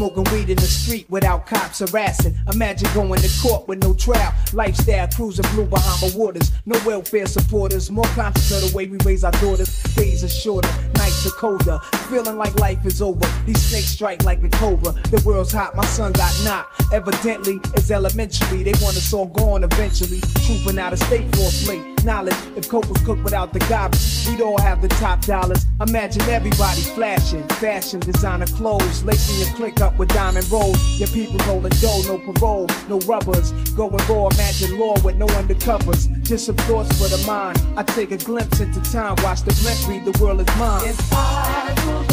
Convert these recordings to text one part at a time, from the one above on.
smoking weed in the street without cops harassing. Imagine going to court with no trial. Lifestyle cruising blue Bahama waters. No welfare supporters. More conscious of the way we raise our daughters. Days are shorter, nights are colder. Feeling like life is over. These snakes strike like a cobra. The world's hot, my son got knocked. Evidently, it's elementary. They want us all gone eventually. Trooping out of state for a plate. Knowledge, if coke was cooked without the garbage, we'd all have the top dollars. Imagine everybody flashing. Fashion, designer clothes. Lacing your click up with diamond rolls. Your people holding dough, no parole, no rubbers. Going raw, imagine law with no undercovers. Just some thoughts for the mind. I take a glimpse into time, watch the blimp read the world is mine. If I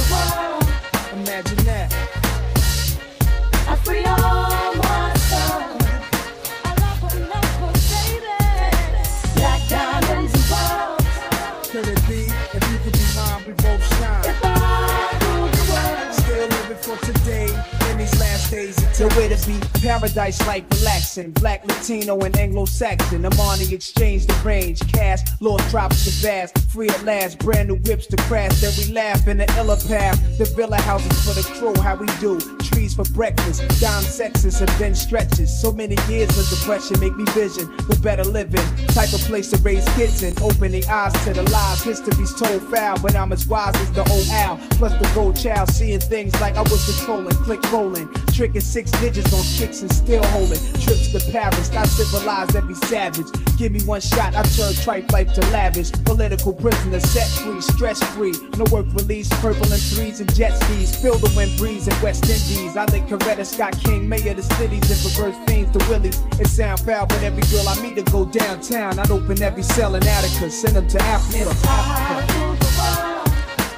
where to be paradise like relaxing. Black, Latino, and Anglo-Saxon. I'm on the exchange, the range, cash, Lord drops the vast, free at last, brand new whips to crash. Then we laugh in the illa path. The villa houses for the crew, how we do. Trees for breakfast, down sexes and then stretches. So many years of depression make me vision the better living. Type of place to raise kids in, opening eyes to the lies. History's told foul, but I'm as wise as the old owl. Plus the gold child, seeing things like I was controlling, click rolling, tricking six digits on kicks and still holding. Trips to Paris, I civilize every savage. Give me one shot, I turn tripe life to lavish. Political prisoner, set free, stress free. No work release, purple and threes and jet skis. Feel the wind breeze in West Indies. I lick Coretta Scott King, mayor of the cities, and reverse fiends to Willies. It sound foul, but every girl I meet to go downtown. I'd open every cell in Attica, send them to Africa.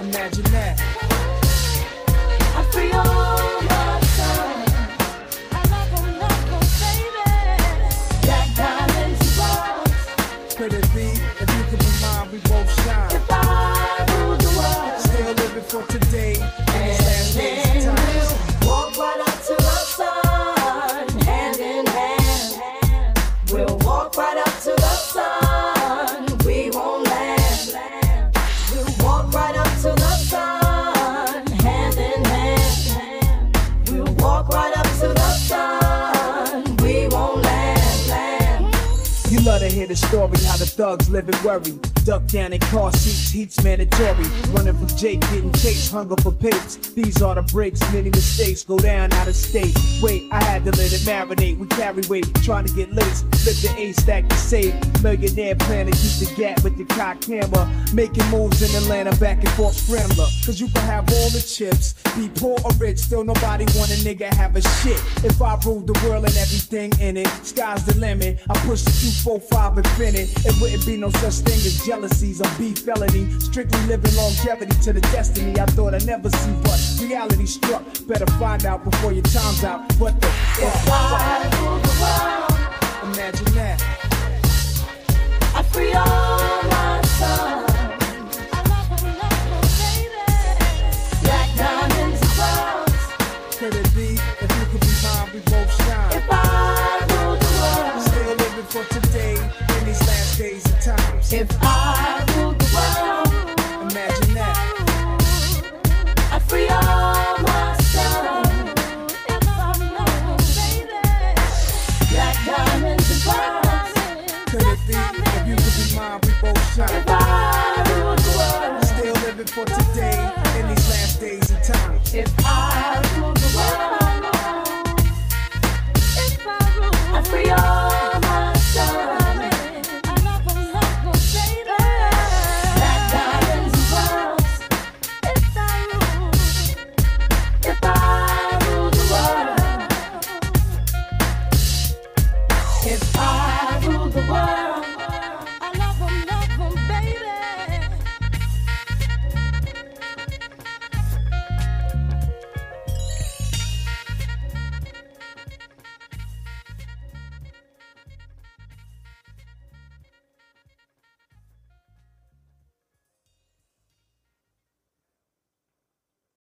Imagine that. For today up to. We'll walk right up to the sun. We won't land. We'll walk right up to the sun, hand in hand. We'll walk right up to the sun. We won't land. land. You love to hear the story how the thugs live and worry. Duck down in car seats, heat's mandatory. Running from Jake, getting chased, hunger for papes. These are the breaks, many mistakes go down out of state. Wait, I had to let it marinate. We carry weight, trying to get laced. Flip the A stack to save. Millionaire plan to keep the gap with the cock camera. Making moves in Atlanta, back and forth scrambler. Cause you can have all the chips, be poor or rich, still nobody want a nigga have a shit. If I ruled the world and everything in it, sky's the limit. I push the 245 infinite. It wouldn't be no such thing as jealousies or beef felony. Strictly living longevity to the destiny I thought I'd never see, but reality struck. Better find out before your time's out. What the fuck? In these last days of times. If I rule the world. Imagine that. I free all my sons. If I love her, baby. Black diamonds and pearls. Could it be if you could be mine, we both shine? If I rule the world. Still living for today